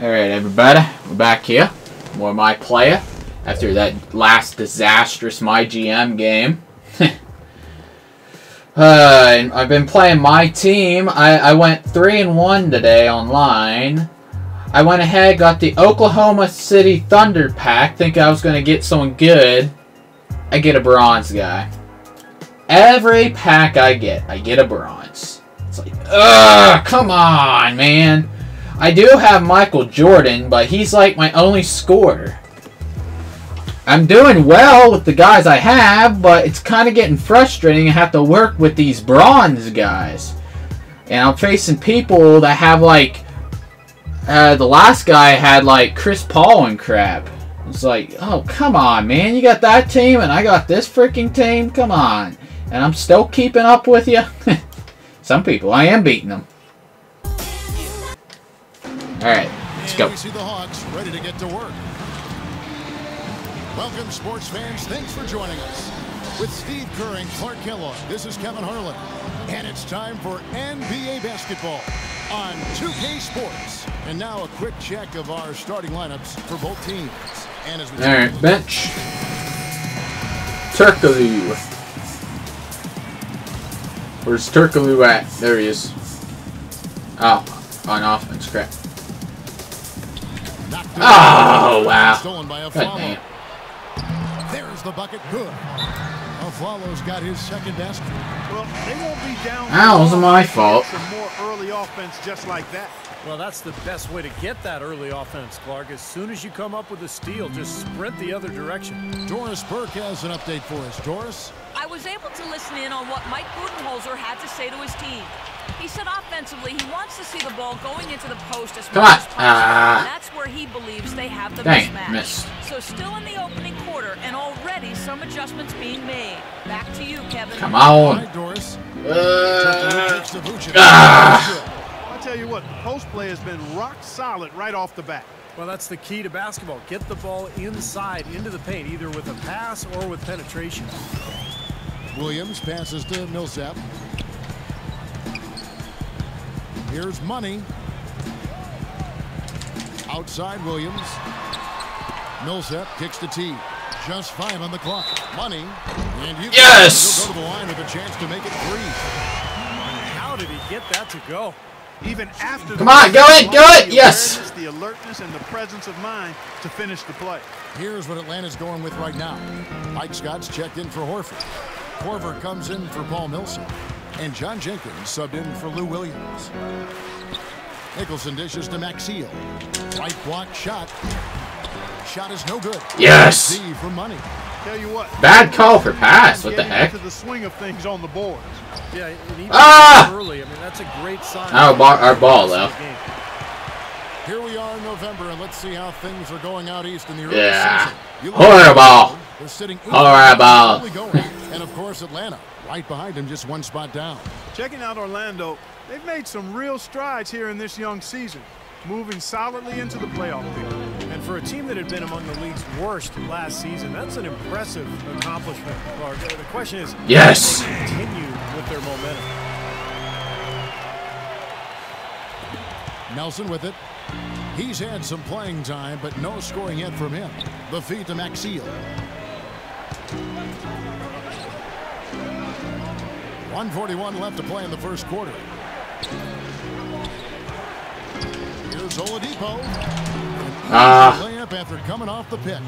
Alright, everybody. We're back here. More my player. After that last disastrous MyGM game. uh, I've been playing MyTeam. I, I went 3 and 1 today online. I went ahead, got the Oklahoma City Thunder pack. Think I was going to get someone good. I get a bronze guy. Every pack I get, I get a bronze. It's like, ugh, come on, man. I do have Michael Jordan, but he's like my only scorer. I'm doing well with the guys I have, but it's kind of getting frustrating to have to work with these bronze guys. And I'm facing people that have like, uh, the last guy had like Chris Paul and crap. It's like, oh, come on, man. You got that team and I got this freaking team? Come on. And I'm still keeping up with you? Some people, I am beating them. Alright, let's go. we see the Hawks ready to get to work. Welcome, sports fans. Thanks for joining us. With Steve Kerr and Clark Kellogg, this is Kevin Harlan. And it's time for NBA basketball on 2K Sports. And now a quick check of our starting lineups for both teams. And as we Alright, bench. Turkoglu. Where's Turkoglu at? There he is. Oh, on offense, crap. Oh, wow. Stolen by God Afflalo. damn. There's the bucket. Good. Afflalo's got his second best. Well, they won't be down. That wasn't my fault. Some more early offense just like that. Well, that's the best way to get that early offense, Clark. As soon as you come up with a steal, just sprint the other direction. Doris Burke has an update for us. Doris? I was able to listen in on what Mike Budenholzer had to say to his team. He said offensively, he wants to see the ball going into the post as Come much on. as possible. And that's where he believes they have the Dang, mismatch. missed. So still in the opening quarter, and already some adjustments being made. Back to you, Kevin. Come on. right, Doris. Uh, Takes the ah. I tell you what, the post play has been rock solid right off the bat. Well, that's the key to basketball. Get the ball inside, into the paint, either with a pass or with penetration. Williams passes to Millsap. Here's Money. Outside Williams. Millsap kicks the tee. Just five on the clock. Money. And you Yes! He'll go to the line with a chance to make it three. How did he get that to go? Even after Come on, go it, go it, yes. The alertness and the presence of mind to finish the play. Here's what Atlanta's going with right now. Mike Scott's checked in for Horford. Korver comes in for Paul Millsap. And John Jenkins subbed in for Lou Williams. Nicholson dishes to Maxiell. Right block shot. Shot is no good. Yes. D for money. Tell you what. Bad call for pass. What the heck? Into the swing of things on the boards. Yeah, Ah! early. I mean, that's a great sign. Our bar- our ball, Of though. Here we are in November, and let's see how things are going out east in the early Yeah. season. You look Horrible. at the They're sitting eighth, Horrible. Only going. And of course, Atlanta right behind him, just one spot down. Checking out Orlando, they've made some real strides here in this young season, moving solidly into the playoff picture. And for a team that had been among the league's worst last season, that's an impressive accomplishment, Clark. Uh, The question is, Yes. can they continue with their momentum? Nelson with it. He's had some playing time, but no scoring yet from him. The feed to Maxiell. 141 left to play in the first quarter. Here's Oladipo. Ah. Layup after coming off the pick.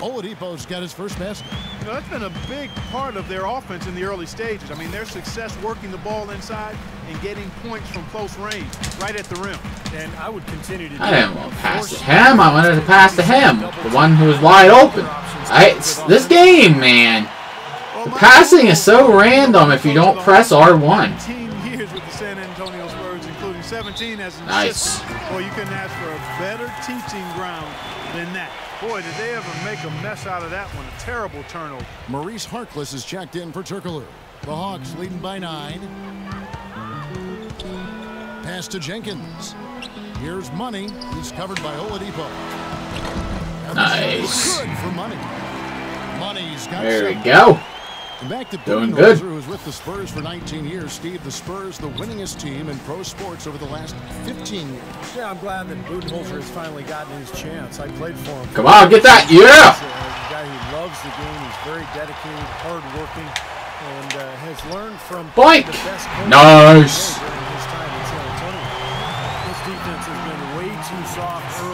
Oladipo's got his first basket. You know, that's been a big part of their offense in the early stages. I mean, their success working the ball inside and getting points from close range, right at the rim. And I would continue to. I do didn't want to pass to him. I wanted to pass to him. The one who was wide open. I, this game, man. The passing is so random if you don't press R1. 17 years with the San Antonio Spurs, including 17 as an Nice. assistant. Boy, you couldn't ask for a better teaching ground than that. Boy, did they ever make a mess out of that one. A terrible turnover. Maurice Harkless is checked in for Turkoglu. The Hawks leading by nine. Pass to Jenkins. Here's Money. He's covered by Oladipo. And the shot is Nice. Good for Money. Money's got There we go. And back to Doing good. Who's with the Spurs for 19 years. Steve, the Spurs, the winningest team in pro sports over the last 15 years. Yeah, I'm glad that Budenholzer has finally gotten his chance. I played for him. Come on, get that. Yeah. He's a guy who loves the game. He's very dedicated, hardworking, and uh, has learned from Boink. the best Nice. during his time in San Antonio. This defense has been way too soft early on. They've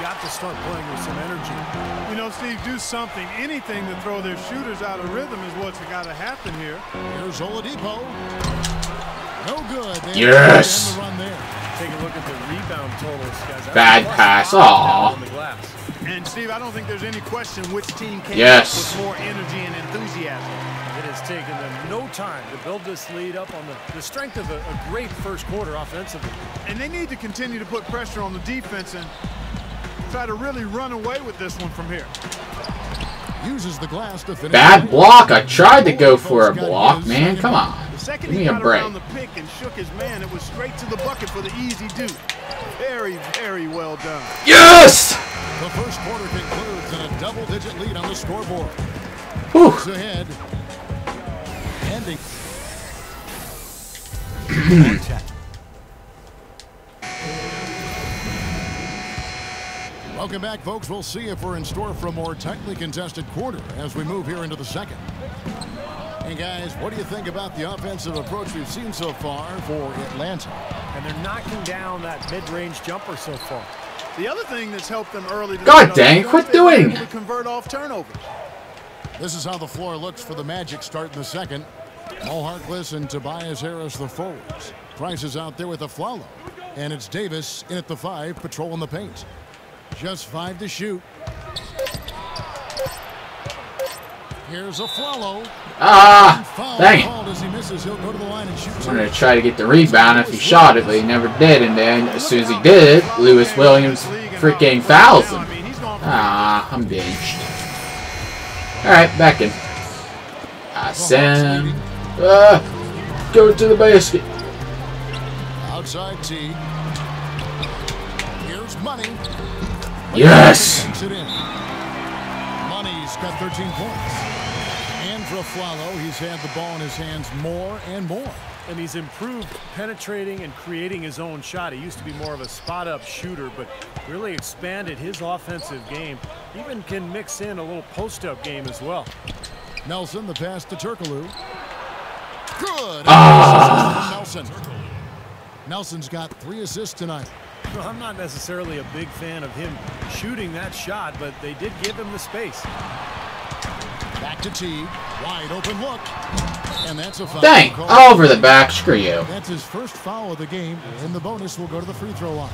got to start playing with some energy. You know, Steve, do something, anything to throw their shooters out of rhythm is what's got to happen here. Here's Oladipo. No good. They Yes. end the run there. Take a look at the rebound totals, guys. That's Bad pass. five Aw. on the glass. And Steve, I don't think there's any question which team came Yes. with more energy and enthusiasm. It has taken them no time to build this lead up on the, the strength of a, a great first quarter offensively. And they need to continue to put pressure on the defense and try to really run away with this one from here. Uses the glass to finish. Bad block. I tried to go for a block, man. Come on. The second Give he me a got break. around the pick and shook his man, it was straight to the bucket for the easy do. Very, very well done. Yes. The first quarter concludes in a double-digit lead on the scoreboard. Whew. Ahead. Ending. Welcome back, folks. We'll see if we're in store for a more tightly contested quarter as we move here into the second. And guys, what do you think about the offensive approach we've seen so far for Atlanta? And they're knocking down that mid-range jumper so far. The other thing that's helped them early. to God dang, up quit is they were doing. To convert off turnovers. This is how the floor looks for the Magic start in the second. Mo Harkless and Tobias Harris the forwards. Price is out there with Afflalo. And it's Davis in at the five, patrolling the paint. Just five to shoot. Here's Afflalo. Ah. Dang it. called as he misses. He'll go to the line and shoot. I wanted to try to get the rebound if he shot it, but he never did. And then as soon as he did, Lewis Williams freaking fouls him. I mean, he's gone from Ah, I'm benched. Alright, back in. Ah, Sam. Ah, go to the basket. Outside T. Yes! Takes. Money's got 13 points. And for Flalo, he's had the ball in his hands more and more. And he's improved penetrating and creating his own shot. He used to be more of a spot-up shooter, but really expanded his offensive game. Even can mix in a little post-up game as well. Nelson, the pass to Turkoglu. Good. Ah. Nelson. Nelson's got three assists tonight. Well, I'm not necessarily a big fan of him shooting that shot, but they did give him the space. Back to T. Wide open look. And that's a foul. Dang, call. over the back. Screw you. That's his first foul of the game, and the bonus will go to the free throw line.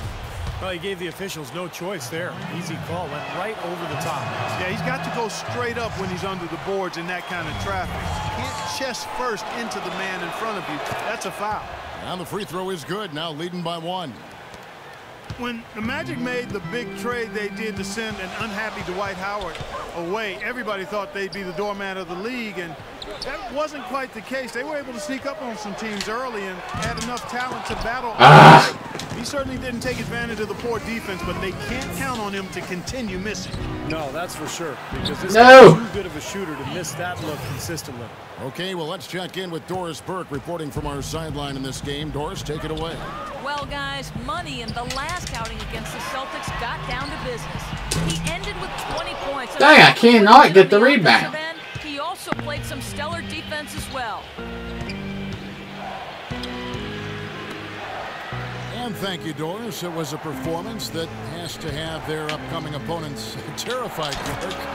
Well, he gave the officials no choice there. Easy call, went right over the top. Yeah, he's got to go straight up when he's under the boards in that kind of traffic. Can't chest first into the man in front of you. That's a foul. Now the free throw is good, now leading by one. When the Magic made the big trade they did to send an unhappy Dwight Howard away, everybody thought they'd be the doormat of the league, and that wasn't quite the case. They were able to sneak up on some teams early and had enough talent to battle. Ah. He certainly didn't take advantage of the poor defense, but they can't count on him to continue missing. No, that's for sure. Because this No. guy's too good of a shooter to miss that look consistently. Okay, well, let's check in with Doris Burke reporting from our sideline in this game. Doris, take it away. Well, guys, Money in the last outing against the Celtics got down to business. He ended with 20 points. Dang, I cannot get the On rebound. He also played some stellar defense as well. And thank you, Doris. It was a performance that has to have their upcoming opponents terrified.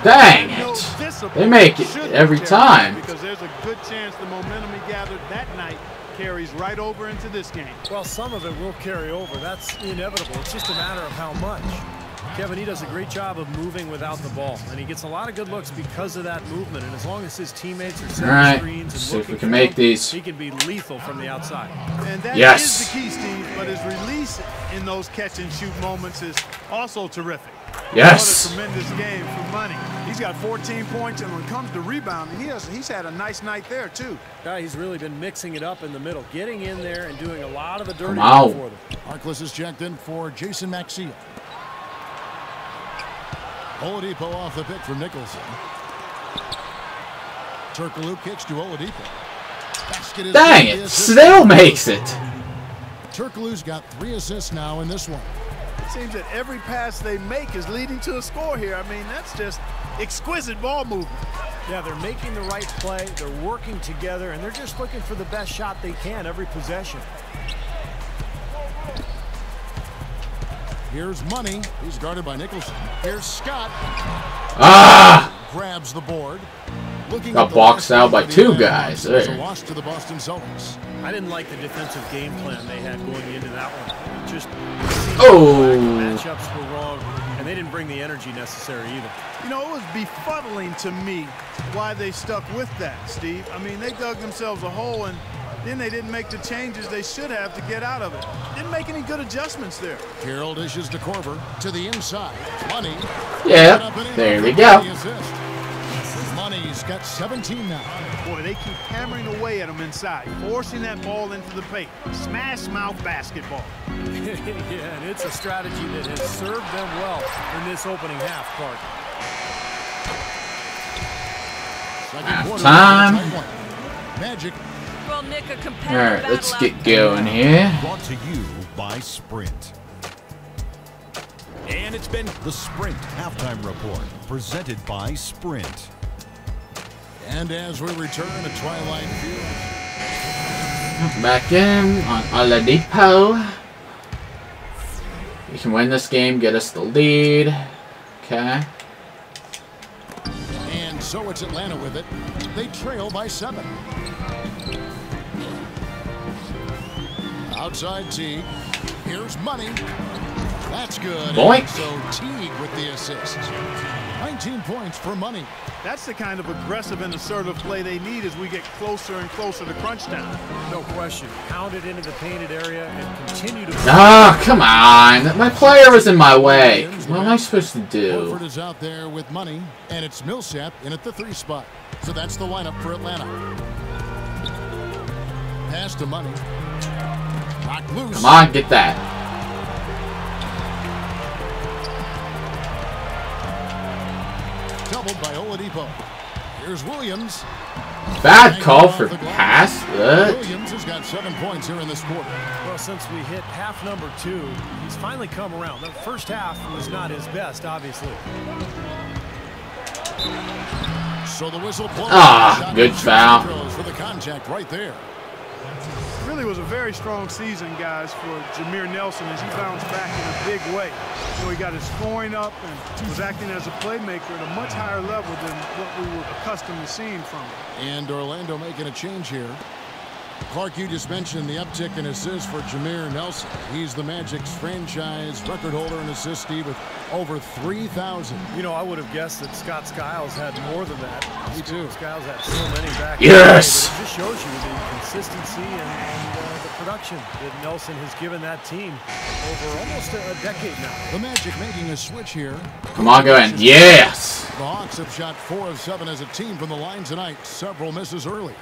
Dang it. They make it every time. Because there's a good chance the momentum he gathered that night carries right over into this game. Well, some of it will carry over. That's inevitable. It's just a matter of how much. Kevin, he does a great job of moving without the ball, and he gets a lot of good looks because of that movement. And as long as his teammates are setting All right, screens and see if we looking can make him, these. he can be lethal from the outside. And that is Yes. the key, Steve. But his release in those catch and shoot moments is also terrific. Yes. What a tremendous game for money. He's got 14 points, and when it comes to rebounding, he has, he's had a nice night there, too. Yeah, he's really been mixing it up in the middle, getting in there and doing a lot of the dirty work for them. Harkless is checked in for Jason Maxiell. Oladipo off the pick for Nicholson. Turkoglu kicks to Oladipo. Basket is Dang good. The it! assist. Still makes it. Turkoglu's got three assists now in this one. It seems that every pass they make is leading to a score here. I mean, that's just exquisite ball movement. Yeah, they're making the right play, they're working together, and they're just looking for the best shot they can every possession. Here's Money. He's guarded by Nicholson. Here's Scott. Ah! Grabs the board. Looking Got boxed out by play for the two guys it was there. A loss to the Boston Celtics. I didn't like the defensive game plan they had going into that one. It just Oh. matchups were wrong, and they didn't bring the energy necessary either. You know, it was befuddling to me why they stuck with that, Steve. I mean, they dug themselves a hole and then they didn't make the changes they should have to get out of it. Didn't make any good adjustments there. Carroll dishes to Korver to the inside. Money. Yeah. There we go. Money's got 17 now. Boy, they keep hammering away at him inside, forcing that ball into the paint. Smash mouth basketball. yeah, and it's a strategy that has served them well in this opening half, Clark. Second quarter, Time. Magic Well, Nick, a competitive Alright, let's get going here. Brought to you by Sprint. And it's been the Sprint Halftime Report, presented by Sprint. And as we return to Twilight Field, Back in on Oladipo. We can win this game, get us the lead. Okay. and so it's Atlanta with it. They trail by seven. Outside Teague. Here's Money. That's good. Boink. And So Teague with the assist. 19 points for Money. That's the kind of aggressive and assertive play they need as we get closer and closer to crunch time. No question. Pound it into the painted area and continue to. Ah, come on. My player was in my way. What am I supposed to do? Horford do? is out there with Money, and it's Millsap in at the three spot. So that's the lineup for Atlanta. Pass to Money. Knocked loose. Come on, get that. Doubled by Oladipo. Here's Williams. Bad call for Off the glass. pass. What? Williams has got seven points here in this quarter. Well, since we hit half number two, he's finally come around. The first half was not his best, obviously. So the whistle blows. Ah, good foul. For the contact right there. Really was a very strong season, guys, for Jameer Nelson as he bounced back in a big way. You know, he got his scoring up and was acting as a playmaker at a much higher level than what we were accustomed to seeing from him. And Orlando making a change here. Clark, you just mentioned the uptick in assists for Jameer Nelson. He's the Magic's franchise record holder in assists, Steve, with over 3,000. You know, I would have guessed that Scott Skiles had more than that. Me too. Skiles had so many back. Yes! in day, but It just shows you the consistency and, and uh, the production that Nelson has given that team over almost a, a decade now. The Magic making a switch here. Come on, go in. Yes! The Hawks have shot four of seven as a team from the line tonight. Several misses early.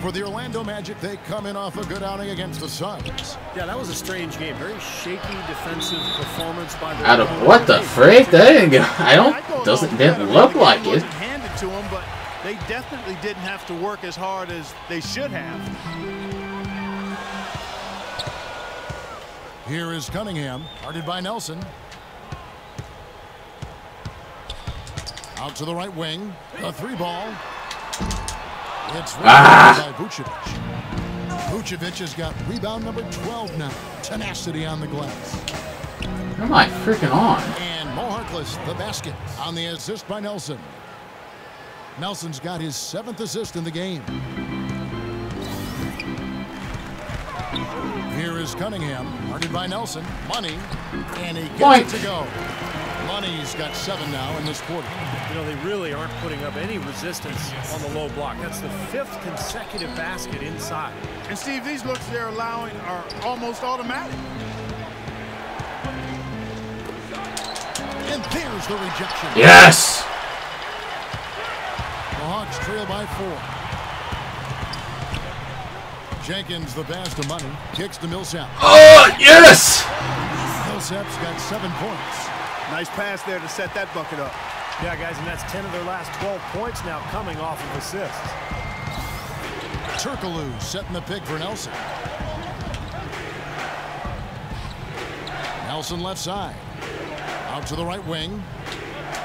For the Orlando Magic, they come in off a good outing against the Suns. Yeah, that was a strange game. Very shaky defensive performance by the. Out of what the frick? That didn't go. I I don't. Doesn't didn't look like it. handed to them, but they definitely didn't have to work as hard as they should have. Here is Cunningham, guarded by Nelson. Out to the right wing. A three ball. It's Ah. by Vucevic. Vucevic has got rebound number 12 now. Tenacity on the glass. What am I freaking on? And Mo Harkless, the basket, on the assist by Nelson. Nelson's got his seventh assist in the game. Here is Cunningham, guarded by Nelson. Money, and he gets Point. it to go. Money's got seven now in this quarter. You know, they really aren't putting up any resistance on the low block. That's the fifth consecutive basket inside. And Steve, these looks they're allowing are almost automatic. And there's the rejection. Yes! The Hawks trail by four. Jenkins, the pass to Money, kicks to Millsap. Oh, yes! Millsap's got seven points. Nice pass there to set that bucket up. Yeah, guys, and that's 10 of their last 12 points now coming off of assists. Turkoglu setting the pick for Nelson. Nelson left side. Out to the right wing.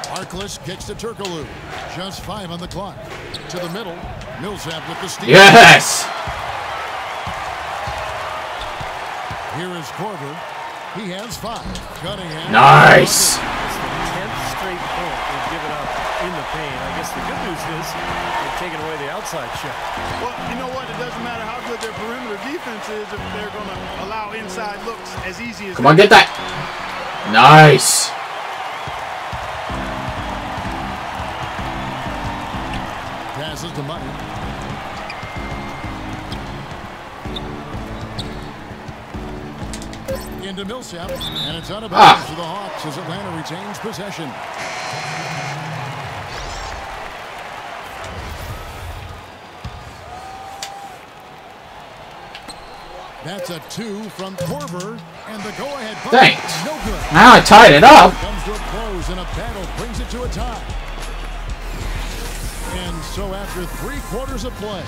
Harkless kicks to Turkoglu. Just five on the clock. To the middle. Millsap with the steal. Yes! Here is Korver. He has five. Cunningham. Nice! The 10th straight point they've given up in the paint. I guess the good news is they've taken away the outside shot. Well, you know what? It doesn't matter how good their perimeter defense is if they're going to allow inside looks as easy as Come on, get that! Nice! Passes to Money. Into Millsap, and it's out of bounds Ah. to the Hawks as Atlanta retains possession. That's a two from Korver, and the go-ahead Thanks. no good. Now I tied it up. Comes to a close, and a battle brings it to a tie. And so after three quarters of play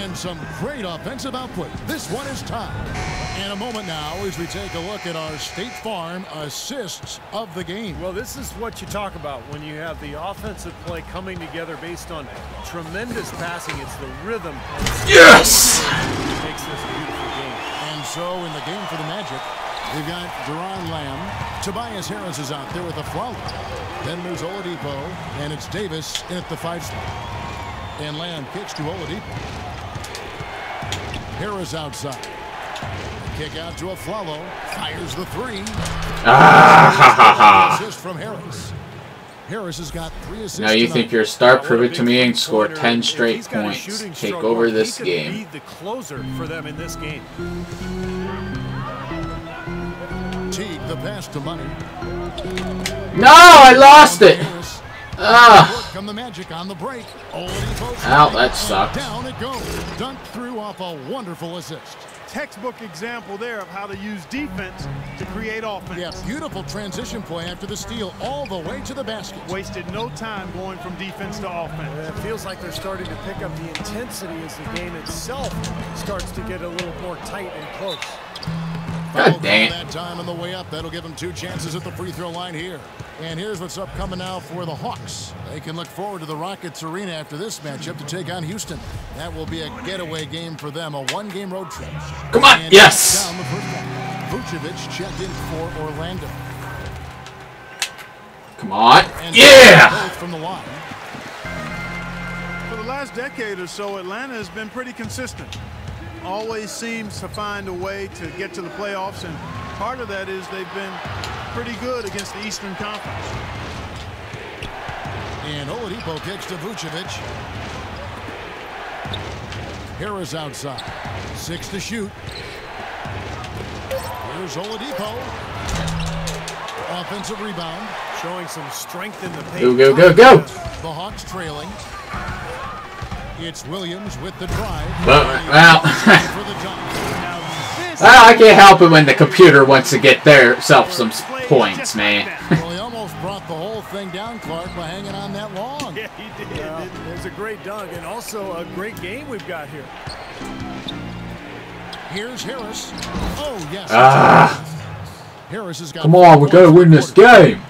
and some great offensive output, this one is tied. And a moment now as we take a look at our State Farm assists of the game. Well, this is what you talk about when you have the offensive play coming together based on tremendous passing. It's the rhythm Yes! makes this a beautiful game. And so in the game for the Magic, we've got Doron Lamb. Tobias Harris is out there with Afflalo. Then there's Oladipo, and it's Davis in at the five spot. And Lamb kicks to Oladipo. Harris outside. Kick out to Afflalo. Fires the three. Ah, ha, ha, ha. Assist from Harris. Harris has got three assists. Now you think you're a star? What Prove it to me and score 10 straight he's got a points. Take over this game. Be the closer for them in this game. Teague, the pass to Money. No, I lost it. Harris. Ah, Work Come the Magic on the break. Oladipo Ow, that and sucked. Down it goes. Dunked through off a wonderful assist. Textbook example there of how to use defense to create offense. Yeah, beautiful transition play after the steal all the way to the basket. Wasted no time going from defense to offense. It feels like they're starting to pick up the intensity as the game itself starts to get a little more tight and close. Foul God dang call it. That time on the way up. That'll give them two chances at the free throw line here. And here's what's upcoming now for the Hawks. They can look forward to the Rockets Arena after this matchup to take on Houston. That will be a getaway game for them, a one-game road trip. come on, And yes! Down the first one. Vucevic checked in for Orlando. Come on, And yeah! from the line. For the last decade or so, Atlanta has been pretty consistent. Always seems to find a way to get to the playoffs, and part of that is they've been pretty good against the Eastern Conference. And Oladipo kicks to Vucevic. Harris outside. Six to shoot. Here's Oladipo. Offensive rebound. Showing some strength in the paint. Go, go, go, go! The Hawks trailing. It's Williams with the drive. Well, well. for the dunk. Now, this Well, I can't help it when the computer wants to get their self some points, man. Well, he almost brought the whole thing down, Clark, by hanging on that long. yeah, he did. Well, didn't there's a great dunk and also a great game we've got here. Here's Harris. Oh, yes. Ah, Harris has got come on, we gotta win this game.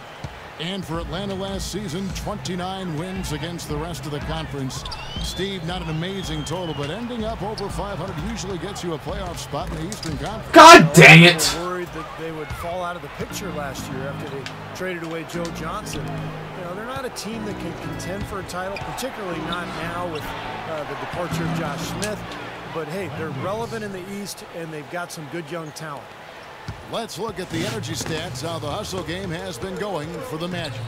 And for Atlanta last season, 29 wins against the rest of the conference. Steve, not an amazing total, but ending up over 500 usually gets you a playoff spot in the Eastern Conference. God dang it! were worried that they would fall out of the picture last year after they traded away Joe Johnson. You know, they're not a team that can contend for a title, particularly not now with uh, the departure of Josh Smith. But hey, they're relevant in the East, and they've got some good young talent. Let's look at the energy stats, how the hustle game has been going for the Magic.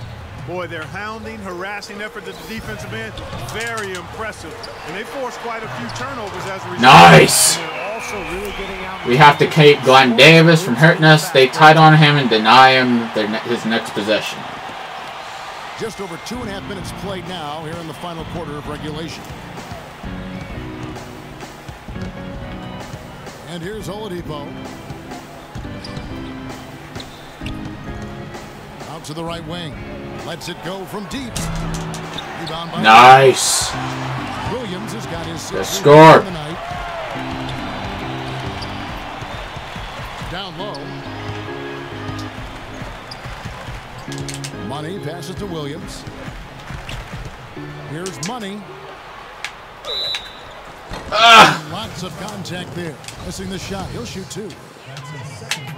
Boy, their hounding, harassing effort at the defensive end, very impressive. And they forced quite a few turnovers as a result. Nice! Also really out. We have to keep Glen Davis from hurting us. They tied on him and deny him their, ne- his next possession. Just over two and a half minutes played now here in the final quarter of regulation. And here's Oladipo. Out to the right wing. Lets it go from deep. Rebound by Nice. Williams has got his score. the night. Down low. Money passes to Williams. Here's Money. Ah. Lots of contact there. Missing the shot. He'll shoot two.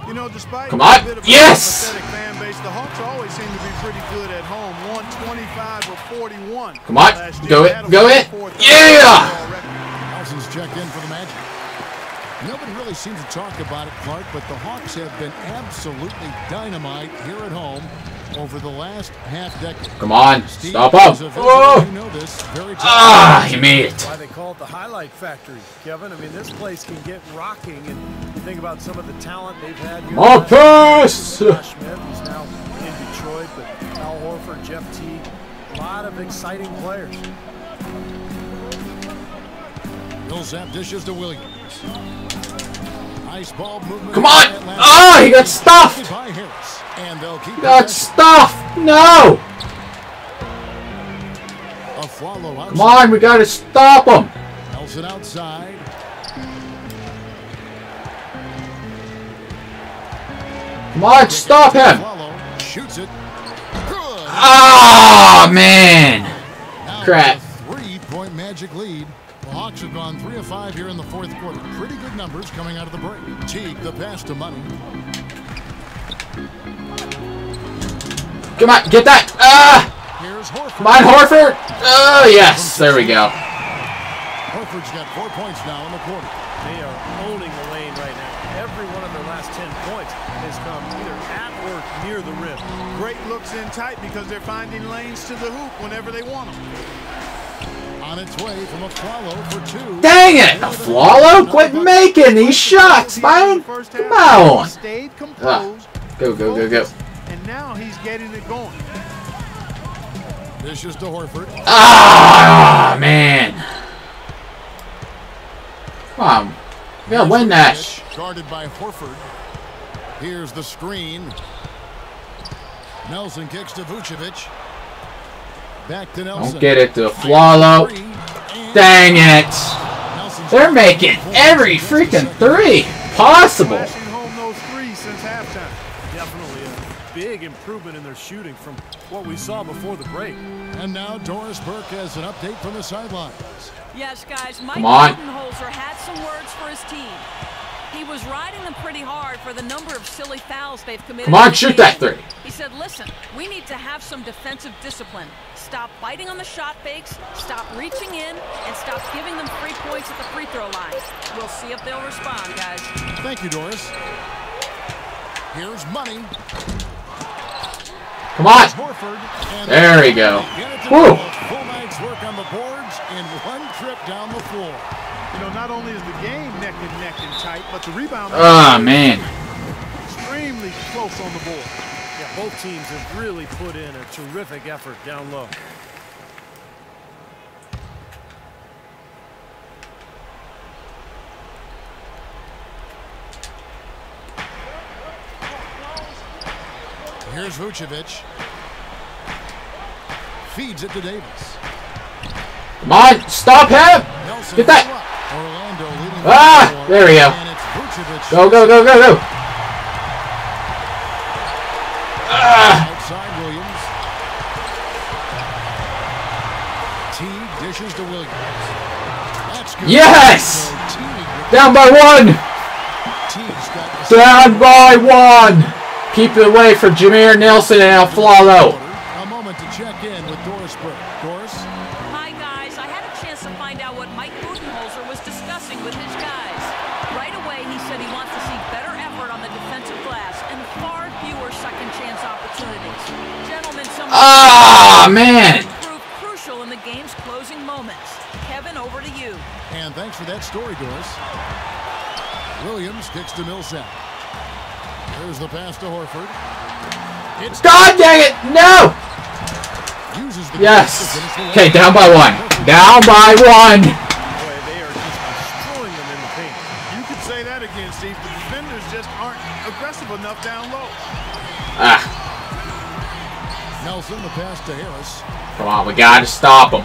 You know, despite Come on. a bit of Yes! a pathetic fan base, the Hawks always seem to be pretty good at home. Won 25 or 41. Come on. Go They it. Go it. 44 Yeah! overall record. Nelson's checked in for the Magic. Nobody really seems to talk about it, Clark, but the Hawks have been absolutely dynamite here at home over the last half decade. Come on. Steve Stop up. veteran, Oh. You know this. Ah, he made it. Why they call it the highlight factory, Kevin. I mean, this place can get rocking, and you think about some of the talent they've had here. More last year. Josh Smith, who's now in Detroit, but Al Horford, Jeff Teague, a lot of exciting players. Millsap dishes to Williams. Nice ball movement. Come on. Oh, he got stuffed. By And they'll keep Got stuffed. No. Afflalo outside. Come on. We got to stop him. Nelson outside. Come on. Stop him. Follow. Shoots it. Ah, man. Crap. Three-point Magic lead. The Hawks have gone three of five here in the fourth quarter. Pretty good numbers coming out of the break. Teague, the pass to Money. Come on. Get that. Ah. Here's Horford. Come on, Horford. Oh, yes. There we go. Horford's got four points now in the quarter. They are owning the lane right now. Every one of their last 10 points has come either at or near the rim. Great in tight because they're finding lanes to the hoop whenever they want them. On its way from Afflalo for two. Dang it. Flalo. Quit making these shots, man. Come on. Stayed composed. Go, go, go, go. And now he's getting it going. Dishes to Horford. Ah, man. Come on. We gotta win that. Guarded by Horford. Here's the screen. Nelson kicks to Vucevic. Back to Nelson. Don't get it to Flalo. Dang it. They're making every freaking three possible. Flashing home those threes since halftime. Definitely a big improvement in their shooting from what we saw before the break. And now Doris Burke has an update from the sidelines. Yes, guys, Mike Come on. Budenholzer had some words for his team. He was riding them pretty hard for the number of silly fouls they've committed. Come on, in shoot that three. He said, listen, we need to have some defensive discipline. Stop biting on the shot fakes, stop reaching in, and stop giving them free points at the free throw line. We'll see if they'll respond, guys. Thank you, Doris. Here's money. Come on. There we go. Get it to Whew. go. Full night's work on the boards in one trip down the floor. You know, not only is the game neck and neck and tight, but the rebound Ah, man. extremely close on the board. Yeah, both teams have really put in a terrific effort down low. Here's Vucevic. Feeds it to Davis. Come on. Stop him. Nelson Get that. blew up. Orlando leading Ah, there we go. And it's Vucevic Go, go, go, go, go. Ah. outside Williams. Teague dishes to Williams. Yes! Down by one. Teague's got the Down by one. Keep it away from Jameer Nelson and Flalo. Game's closing moments. Kevin, over to you. And thanks for that story, Doris. Williams kicks to Millsap. There's the pass to Horford. It's God dang it. No. uses the Yes. to finish the Okay, down by one. Down by one. Boy, they are just destroying them in the paint. You could say that again, Steve. The defenders just aren't aggressive enough down low. Ah. Nelson, the pass to Harris. Come on, we gotta stop him.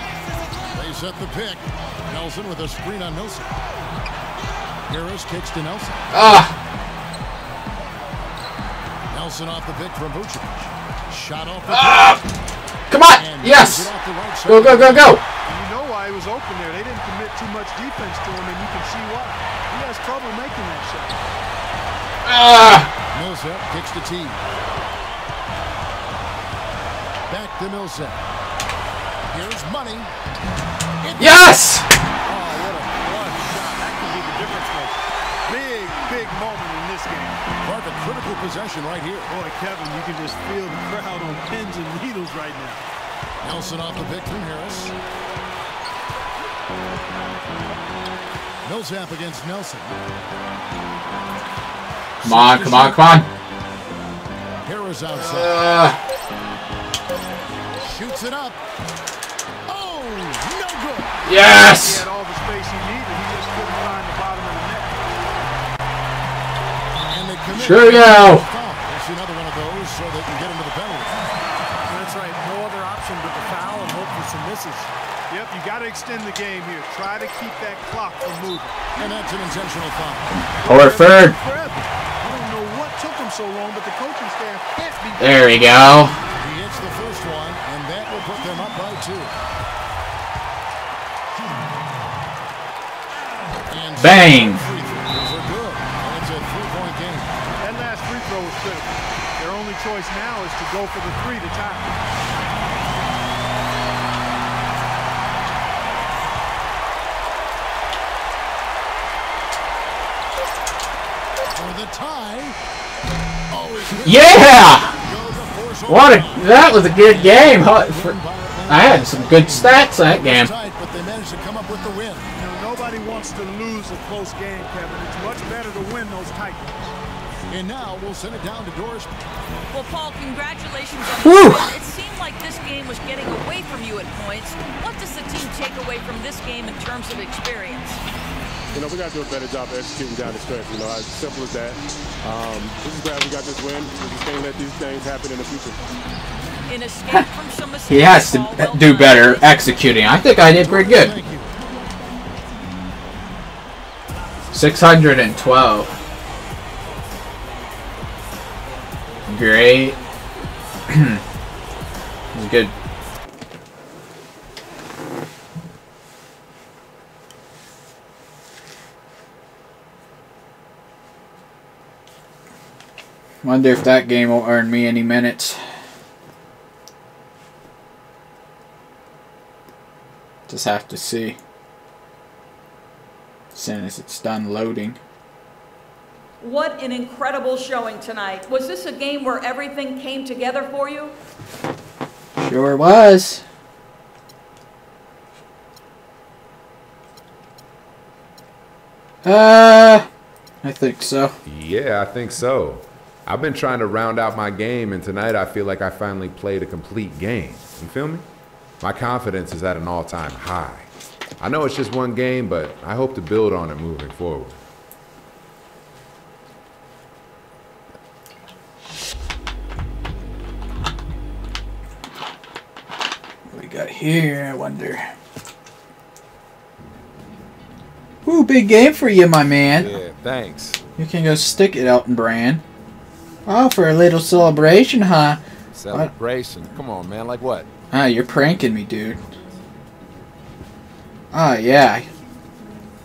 They set the pick. Nelson with a screen on Nelson. Harris kicks to Nelson. Ah, Nelson off the pick from Vucevic. Shot off the ah, come on, and yes. moves it off the right. Go, go, go, go. You know why he was open there. They didn't commit too much defense to him, and you can see why. He has trouble making that shot. Ah, Millsap kicks to T. Back to Millsap. Here's money. It- yes. Oh, what a clutch shot. That could be the difference maker. Big, big moment in this game. Mark a critical possession right here. Boy, Kevin, you can just feel the crowd on pins and needles right now. Nelson off the pick from Harris. Millsap against Nelson. Come on, come on, come on. Harris outside. Uh, Shoots it up. Oh, no good. He yes. had all the space he needed. He just couldn't find the bottom of the net. And they commit. Sure go. Foul. Another one of those so they can get into the penalty. That's right. No other option but to foul and hope for some misses. Yep, you got to extend the game here. Try to keep that clock from moving. And that's an intentional foul. Horford. Forever. I don't know what took him so long, but the coaching staff can't be. There we go. Game. That last free throw was critical. Their only choice now is to go for the three to tie. For the tie. It's Yeah. What a that was a good game. I had some good stats that game. Nobody wants to lose a close game, Kevin. It's much better to win those tight ones. And now we'll send it down to Doris. Well, Paul, congratulations on Whew. the. It seemed like this game was getting away from you at points. What does the team take away from this game in terms of experience? you know, we got to do a better job executing down the stretch. You know, as simple as that. Um, we're just glad we got this win. We just can't let these things happen in the future. In escape from some mistakes, He has to Paul, well do better executing. I think I did pretty good. 612. Great. it was good. Wonder if that game will earn me any minutes. Just have to see. As soon as it's done loading. What an incredible showing tonight. Was this a game where everything came together for you? Sure was. Uh, I think so. Yeah, I think so. I've been trying to round out my game, and tonight I feel like I finally played a complete game. You feel me? My confidence is at an all time high. I know it's just one game, but I hope to build on it moving forward. What we got here? I wonder. Ooh, big game for you, my man. Yeah, thanks. You can go stick it, Elton Brand. Oh, for a little celebration, huh? Celebration. Come on, man. Like what? Ah, you're pranking me, dude. Ah, yeah.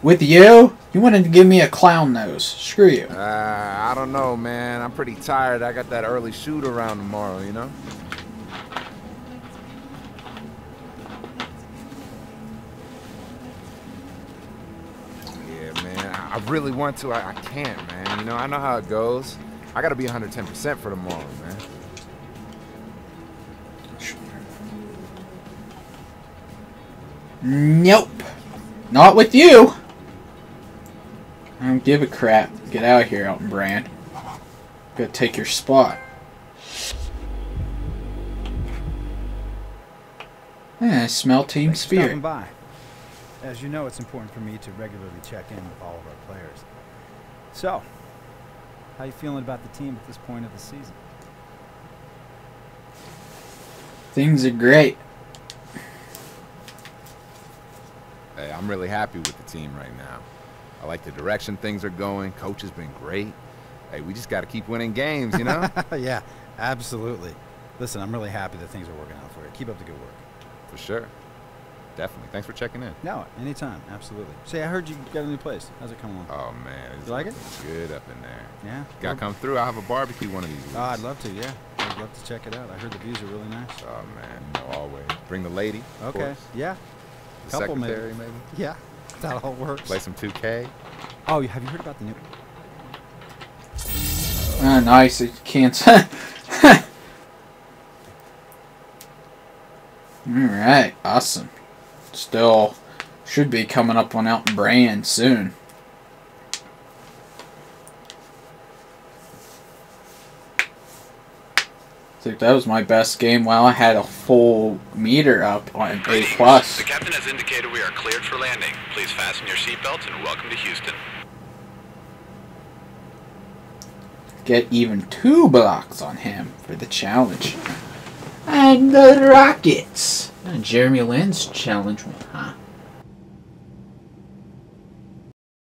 With you? You wanted to give me a clown nose. Screw you. Uh, I don't know, man. I'm pretty tired. I got that early shoot around tomorrow, you know? Yeah, man. I I really want to. I, I can't, man. You know, I know how it goes. I got to be 110% for tomorrow, man. Nope. Not with you. I don't give a crap. Get out of here, Elton Brand. Gotta take your spot. Eh, I smell team Thanks spirit. by. As you know, it's important for me to regularly check in with all of our players. So, how you feeling about the team at this point of the season? Things are great. Hey, I'm really happy with the team right now. I like the direction things are going. Coach has been great. Hey, we just got to keep winning games, you know? yeah, absolutely. Listen, I'm really happy that things are working out for you. Keep up the good work. for sure. Definitely. Thanks for checking in. No, anytime. Absolutely. Say, I heard you got a new place. How's it coming along? Oh man, it's You like it? Good up in there. yeah. Got to come through. I'll have a barbecue one of these weeks. Oh, I'd love to. Yeah, I'd love to check it out. I heard the views are really nice. Oh man, you know, always. Bring the lady. Okay. Yeah. The Couple maybe. secretary, maybe. Yeah. That all works. Play some 2K. Oh, have you heard about the new? Ah, nice. You can't. Alright, awesome. Still should be coming up on out brand soon. I think that was my best game while I had a full meter up on A Greetings. plus. The captain has indicated we are cleared for landing. Please fasten your seatbelts and welcome to Houston. Get even two blocks on him for the challenge. And the Rockets. Jeremy Lin's challenge one, huh?